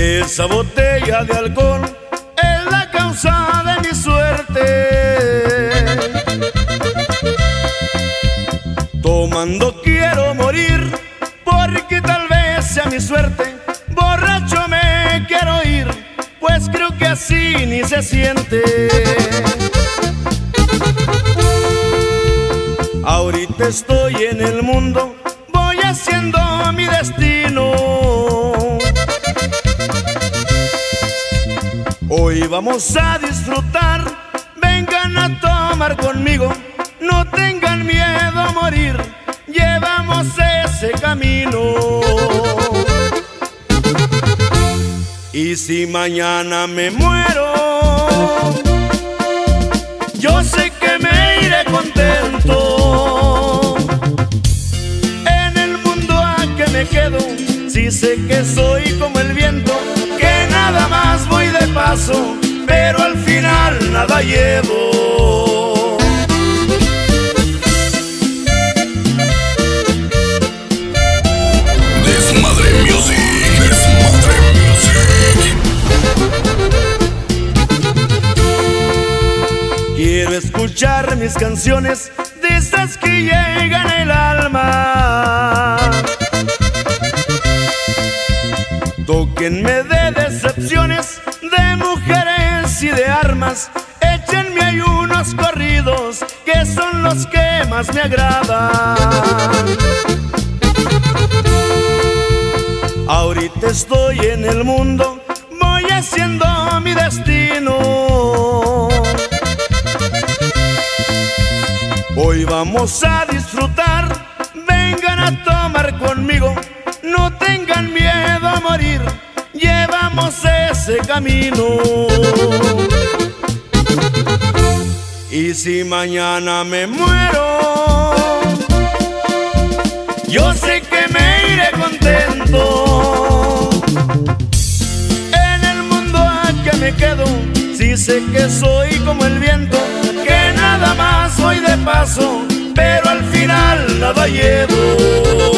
Esa botella de alcohol es la causa de mi suerte. Tomando quiero morir, porque tal vez sea mi suerte. Borracho me quiero ir, pues creo que así ni se siente. Ahorita estoy en el mundo, voy haciendo mi destino. Hoy vamos a disfrutar, vengan a tomar conmigo, no tengan miedo a morir, llevamos ese camino. Y si mañana me muero, yo sé que me iré contento. En el mundo a que me quedo, si sé que soy como paso, pero al final nada llevo. Desmadre Music. Desmadre Music. Quiero escuchar mis canciones de esas que llegan Tóquenme de decepciones, de mujeres y de armas. Échenme ahí unos corridos que son los que más me agradan. Ahorita estoy en el mundo, voy haciendo mi destino. Hoy vamos a disfrutar, vengan a tomar conmigo, no tengan miedo llevamos ese camino. Y si mañana me muero, yo sé que me iré contento. En el mundo a que me quedo, si sé que soy como el viento, que nada más voy de paso, pero al final nada llevo.